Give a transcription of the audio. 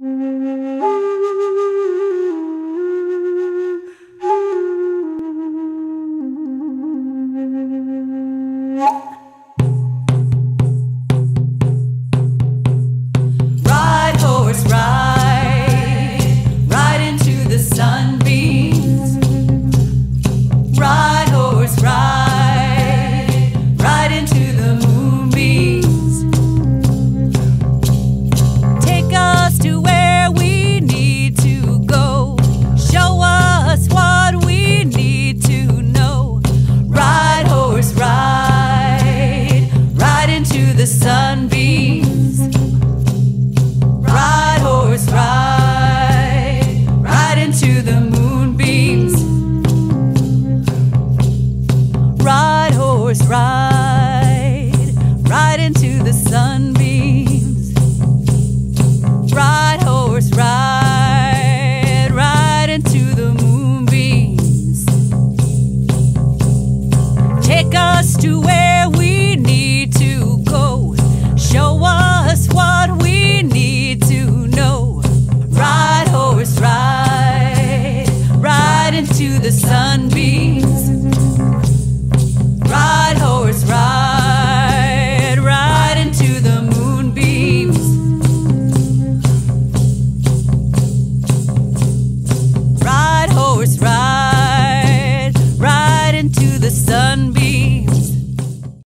Ride, into the sunbeams. Ride, horse, ride, ride into the moonbeams. Ride, horse, ride, ride into the sunbeams. Ride, horse, ride, ride into the moonbeams. Take us to where